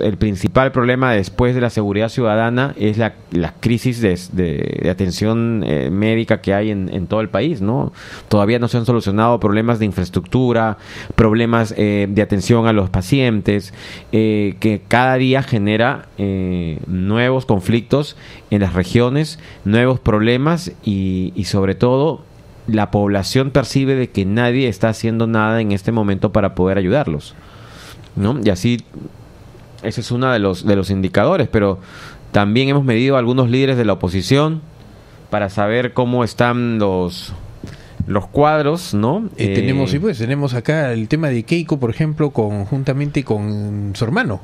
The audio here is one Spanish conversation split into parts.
el principal problema después de la seguridad ciudadana es la, la crisis de, atención eh, médica que hay en, todo el país, ¿no? Todavía no se han solucionado problemas de infraestructura, problemas eh, de atención a los pacientes, eh, que cada día genera nuevos conflictos en las regiones, nuevos problemas y, y sobre todo la población percibe de que nadie está haciendo nada en este momento para poder ayudarlos. ¿no? Y así, ese es uno de los, de los indicadores, pero también hemos medido a algunos líderes de la oposición para saber cómo están los los cuadros, ¿no? Eh, tenemos, sí, pues, tenemos acá el tema de Keiko, por ejemplo, conjuntamente con su hermano.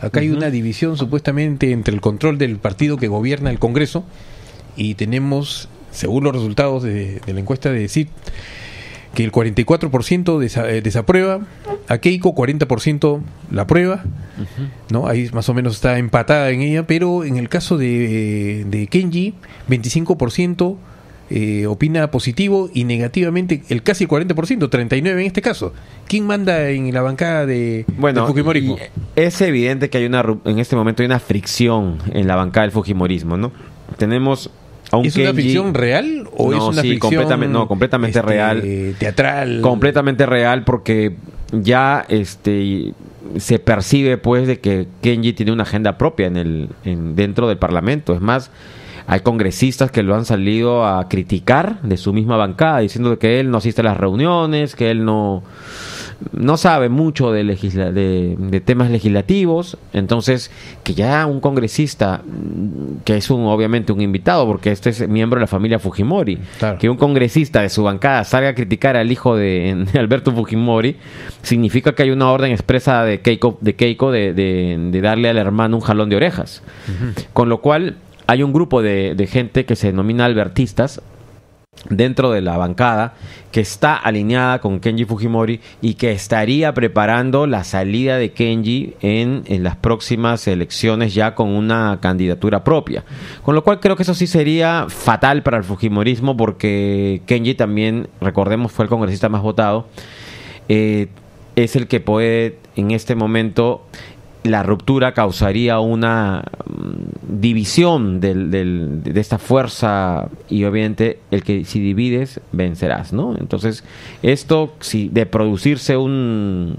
Acá hay una división supuestamente entre el control del partido que gobierna el Congreso y tenemos según los resultados de, la encuesta de CIT, que el 44% eh, desaprueba, a Keiko 40% la aprueba, ¿no? Ahí más o menos está empatada en ella, pero en el caso de, de Kenji, 25% eh, opina positivo y negativamente el casi el 40%, 39 en este caso. ¿Quién manda en la bancada de, bueno, Fujimorismo? Es evidente que hay una en este momento hay una fricción en la bancada del Fujimorismo, ¿no? Tenemos ¿Es una ficción real o es una ficción completamente, no, completamente este, real. Teatral. Completamente real porque ya este se percibe pues de que Kenji tiene una agenda propia en el en, dentro del Parlamento. Es más, hay congresistas que lo han salido a criticar de su misma bancada diciendo que él no asiste a las reuniones, que él no no sabe mucho de, de, temas legislativos, entonces que ya un congresista, que es un obviamente un invitado, porque este es miembro de la familia Fujimori, que un congresista de su bancada salga a criticar al hijo de, Alberto Fujimori, significa que hay una orden expresa de Keiko de, Keiko de, darle al hermano un jalón de orejas. Con lo cual hay un grupo de, de gente que se denomina albertistas, dentro de la bancada que está alineada con Kenji Fujimori y que estaría preparando la salida de Kenji en, en, las próximas elecciones ya con una candidatura propia. Con lo cual creo que eso sí sería fatal para el Fujimorismo porque Kenji también, recordemos, fue el congresista más votado. Eh, es el que puede en este momento la ruptura causaría una división del, de esta fuerza y obviamente el que si divides vencerás, ¿no? Entonces esto si de producirse un,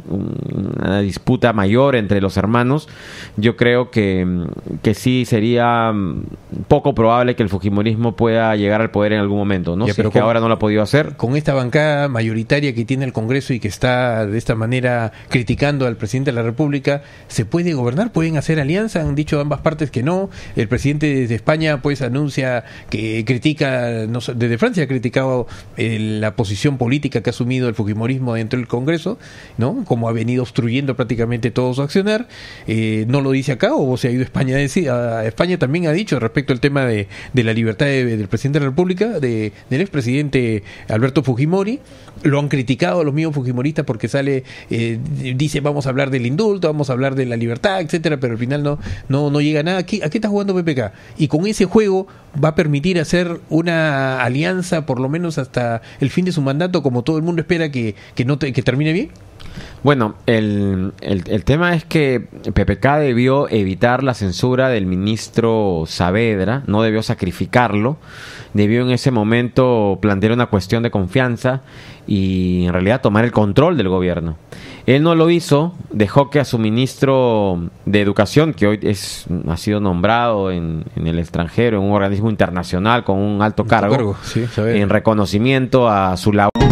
una disputa mayor entre los hermanos, yo creo que, que sí sería mm, poco probable que el fujimorismo pueda llegar al poder en algún momento, ¿no? pero que ahora no lo ha podido hacer. Con esta bancada mayoritaria que tiene el Congreso y que está de esta manera criticando al presidente de la República, se puede gobernar, pueden hacer alianza, han dicho ambas partes que no. El presidente de España pues anuncia que critica, no, desde Francia ha criticado eh, la posición política que ha asumido el Fujimorismo dentro del Congreso, ¿no? Como ha venido obstruyendo prácticamente todo su accionar. Eh, no lo dice acá, o se ha ido a España a, España también ha dicho respecto al tema de, la libertad del presidente de la República, de, del expresidente Alberto Fujimori. Lo han criticado los mismos Fujimoristas porque sale, eh, dice vamos a hablar del indulto, vamos a hablar de la libertad etcétera, pero al final no, no, no llega nada. Aquí, aquí jugando PPK. Y con ese juego va a permitir hacer una alianza por lo menos hasta el fin de su mandato, como todo el mundo espera que, que, no que termine bien. Bueno, el, el, el, tema es que PPK debió evitar la censura del ministro Saavedra, no debió sacrificarlo, debió en ese momento plantear una cuestión de confianza y en realidad tomar el control del gobierno. Él no lo hizo, dejó que a su ministro de Educación, que hoy es, ha sido nombrado en, el extranjero, en un organismo internacional con un alto cargo, en reconocimiento a su labor